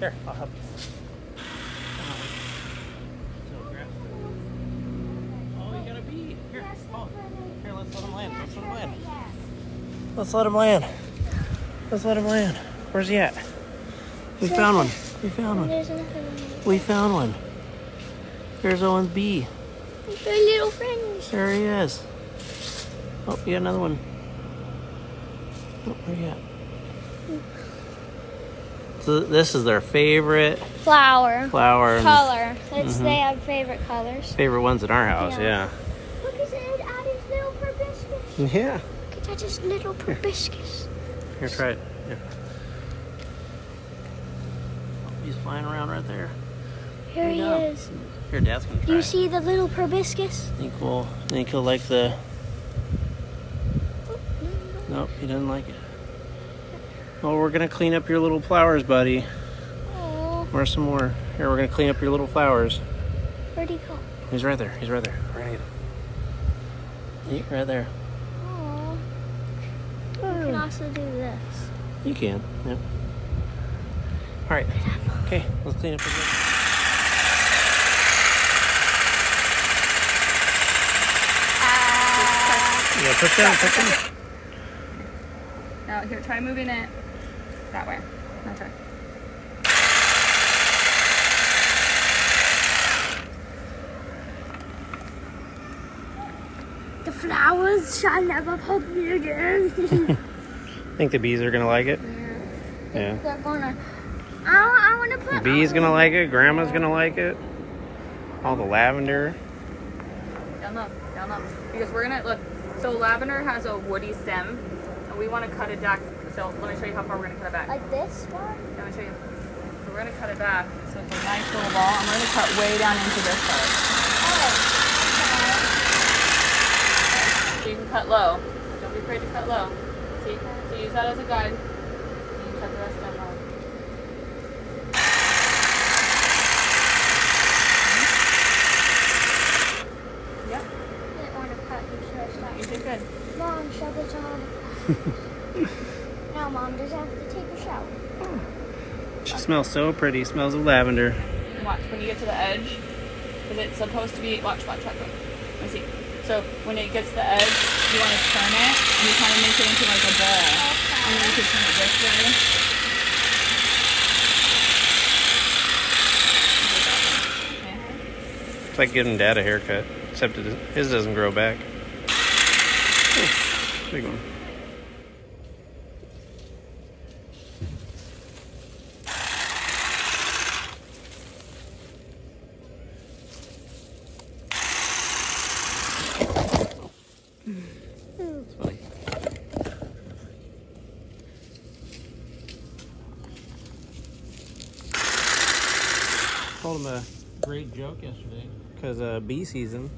Here, I'll help you. So grab. Oh, you got a bee. Here. Oh, here. Let's let him land. Let's let him land. Let's let him land. Let's let him land. Where's he at? We found one. We found one. There's another one. We found one. There's Owen's bee. They're little friends. There he is. Oh, you got another one. Oh, where you at? So this is their favorite Flower. flower. and Color. It's Mhm. they have favorite colors. Favorite ones in our house, Yeah. yeah. Look at it, Addie's little proboscis. Yeah. Look at his little proboscis. Here, try it. Here. Oh, he's flying around right there. Here he Yeah. is. Here, Dad's gonna try. you see the little proboscis? I Think we'll I think he'll like the. Oh, no, no. Nope, he doesn't like it. Oh, we're gonna clean up your little flowers, buddy. Oh, Where's some more? Here, we're gonna clean up your little flowers. where'd he go? He's right there. He's right there. We're gonna get him. He- Right there. Oh. You can also do this. You can. Yep. All right. Okay, let's clean up. Again. Ah. Yeah, push down. Push down. Now here, try moving it that way. Now try. The flowers shall never pop me again. Think the bees are gonna like it? Yeah. They're gonna. I, I want to put. The bees gonna like it. Grandma's gonna like it. All the lavender. Down low, down low. Because we're gonna look. So lavender has a woody stem, and we want to cut it back. So let me show you how far we're gonna cut it back. Like this one? Let me show you. So we're gonna cut it back. So it's a nice little ball, and we're gonna cut way down into this part. Oh. So you can cut low. Don't be afraid to cut low. See? So use that as a guide. You can cut the rest down low. Yep, I didn't want to cut you, so I you stopped. did good. Mom, shove it on. now, Mom does have to take a shower. She smells so pretty. Smells of lavender. Watch when you get to the edge, because it's supposed to be. Watch, watch, watch. watch. Let me see. So when it gets to the edge, you want to turn it, and you kind of make it into like a ball, and then you can turn it this way. Okay. It's like giving Dad a haircut, except it, his doesn't grow back. Oh, big one. It's funny. Told him a great joke yesterday because uh, bee season